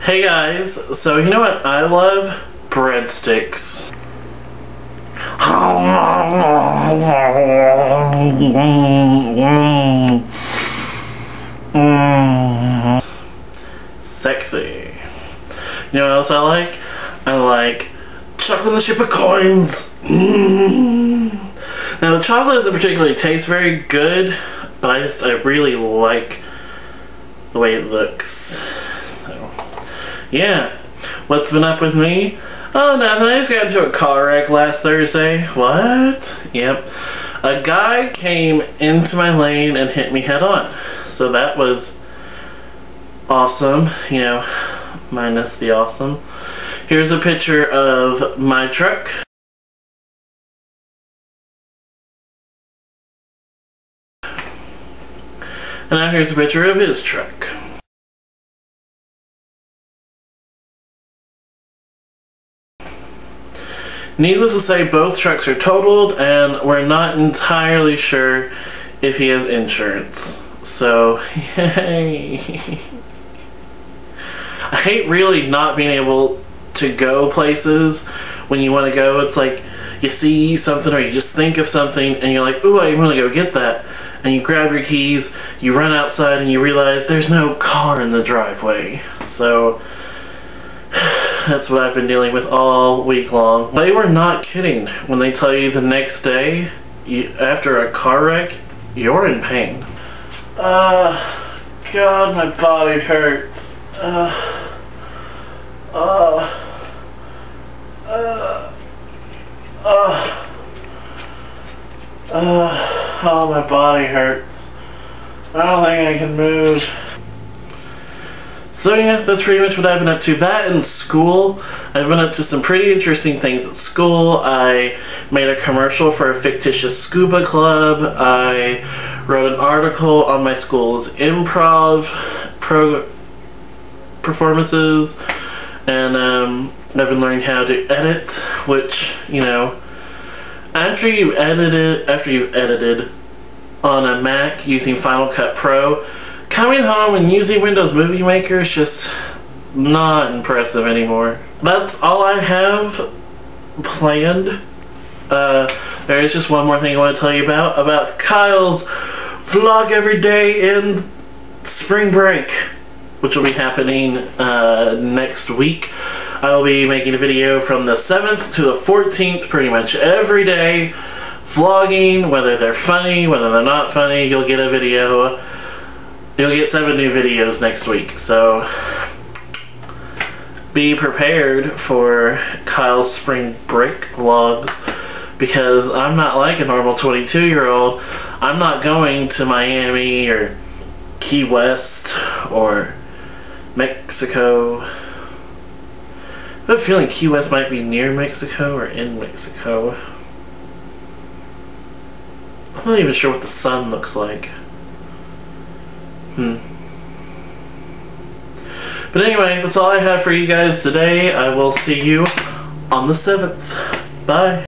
Hey guys, so you know what I love? Breadsticks. Sexy. You know what else I like? I like chocolate chip coins. Mm. Now the chocolate doesn't particularly taste very good, but I just I really like the way it looks. Yeah. What's been up with me? Oh, nothing. I just got into a car wreck last Thursday. What? Yep. A guy came into my lane and hit me head on. So that was awesome. You know, minus the awesome. Here's a picture of my truck. And now here's a picture of his truck. Needless to say, both trucks are totaled, and we're not entirely sure if he has insurance. So, yay. I hate really not being able to go places when you want to go. It's like you see something or you just think of something and you're like, ooh, I want to go get that. And you grab your keys, you run outside and you realize there's no car in the driveway. So, that's what I've been dealing with all week long. They were not kidding when they tell you the next day, you, after a car wreck, you're in pain. Uh, God, my body hurts. Uh, uh, uh, uh, uh, oh, my body hurts. I don't think I can move. So yeah, that's pretty much what I've been up to. That in school, I've been up to some pretty interesting things at school. I made a commercial for a fictitious scuba club. I wrote an article on my school's improv pro performances. And um, I've been learning how to edit, which, you know, after you edit it, after you've edited on a Mac using Final Cut Pro, coming home and using Windows Movie Maker is just not impressive anymore. That's all I have planned. Uh, there is just one more thing I want to tell you about, about Kyle's vlog every day in spring break, which will be happening uh, next week. I will be making a video from the 7th to the 14th pretty much every day, vlogging, whether they're funny, whether they're not funny, you'll get a video You'll get seven new videos next week, so be prepared for Kyle's spring break vlogs because I'm not like a normal 22 year old. I'm not going to Miami or Key West or Mexico. I have a feeling Key West might be near Mexico or in Mexico. I'm not even sure what the sun looks like. Hmm. But anyway, that's all I have for you guys today. I will see you on the 7th. Bye.